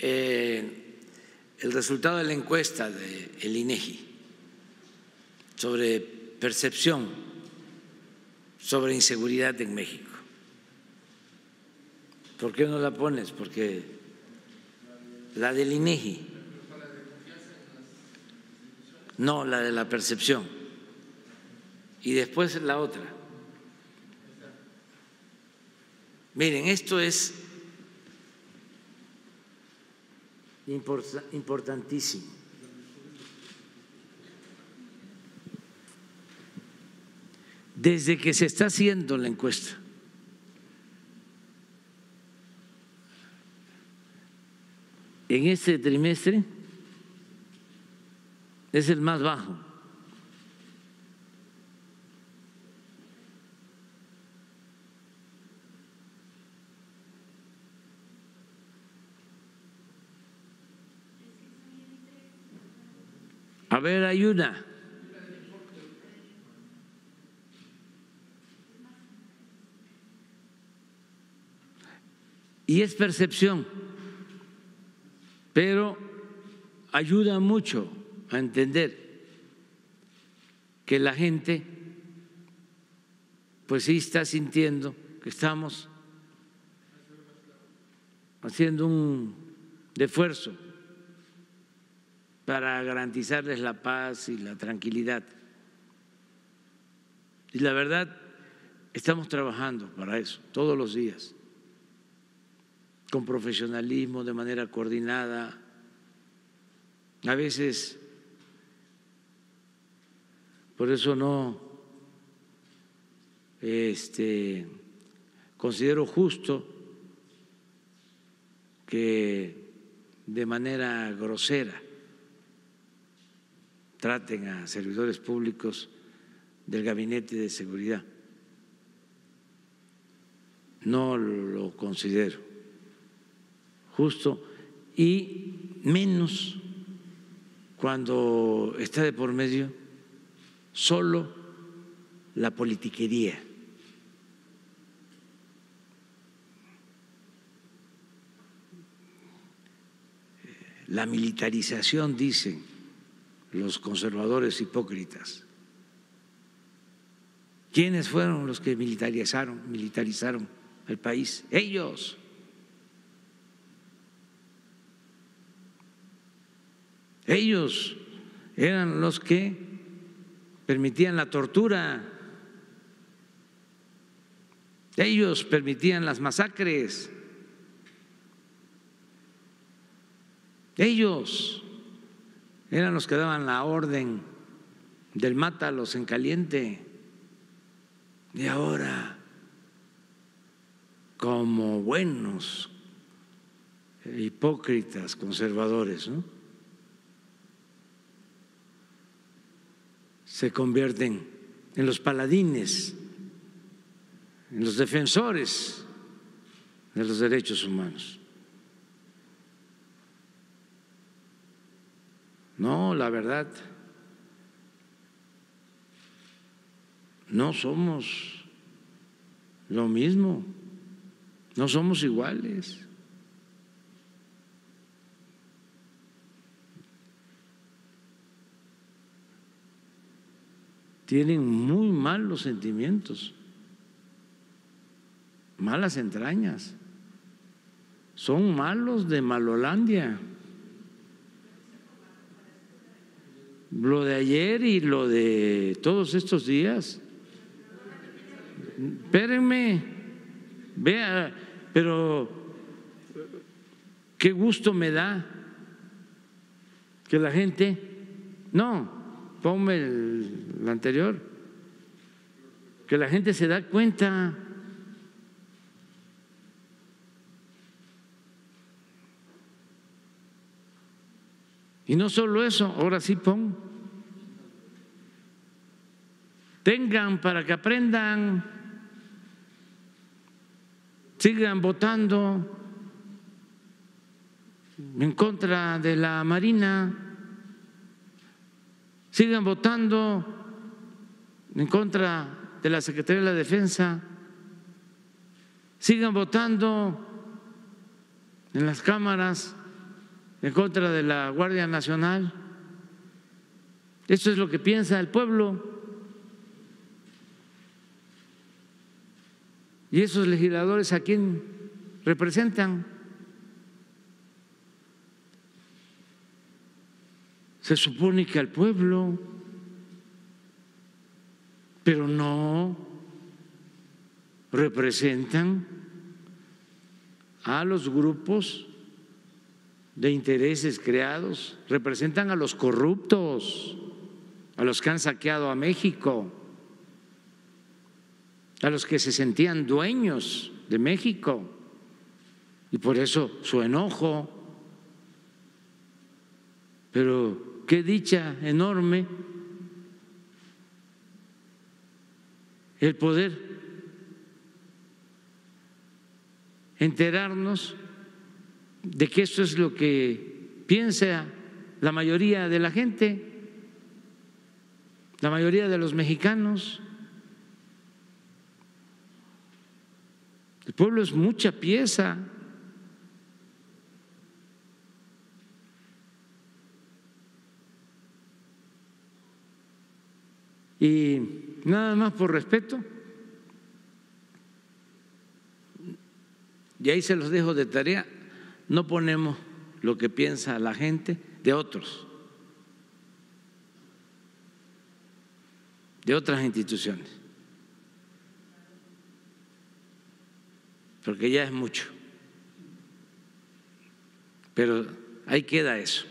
eh, el resultado de la encuesta del el INEGI sobre percepción sobre inseguridad en México. ¿Por qué no la pones? Porque la del INEGI. No, la de la percepción. Y después la otra. Miren, esto es importantísimo. Desde que se está haciendo la encuesta, en este trimestre es el más bajo. A ver, hay una. Y es percepción, pero ayuda mucho a entender que la gente pues sí está sintiendo que estamos haciendo un esfuerzo para garantizarles la paz y la tranquilidad. Y la verdad, estamos trabajando para eso todos los días, con profesionalismo, de manera coordinada. A veces, por eso no este, considero justo que de manera grosera traten a servidores públicos del Gabinete de Seguridad. No lo considero justo y menos cuando está de por medio solo la politiquería. La militarización, dicen, los conservadores hipócritas. ¿Quiénes fueron los que militarizaron, militarizaron el país? Ellos. Ellos eran los que permitían la tortura. Ellos permitían las masacres. Ellos eran los que daban la orden del mátalos en caliente. Y ahora, como buenos hipócritas conservadores, ¿no? se convierten en los paladines, en los defensores de los derechos humanos. No, la verdad, no somos lo mismo, no somos iguales. Tienen muy malos sentimientos, malas entrañas, son malos de Malolandia. Lo de ayer y lo de todos estos días. Espérenme, vea, pero qué gusto me da que la gente, no, ponme el, anterior, que la gente se da cuenta. Y no solo eso, ahora sí pon. Tengan para que aprendan, sigan votando en contra de la Marina, sigan votando en contra de la Secretaría de la Defensa, sigan votando en las cámaras en contra de la Guardia Nacional. Eso es lo que piensa el pueblo. ¿Y esos legisladores a quién representan? Se supone que al pueblo, pero no representan a los grupos de intereses creados, representan a los corruptos, a los que han saqueado a México, a los que se sentían dueños de México y por eso su enojo. Pero qué dicha enorme el poder enterarnos de que esto es lo que piensa la mayoría de la gente, la mayoría de los mexicanos. El pueblo es mucha pieza. Y nada más por respeto, y ahí se los dejo de tarea, no ponemos lo que piensa la gente de otros, de otras instituciones, porque ya es mucho. Pero ahí queda eso.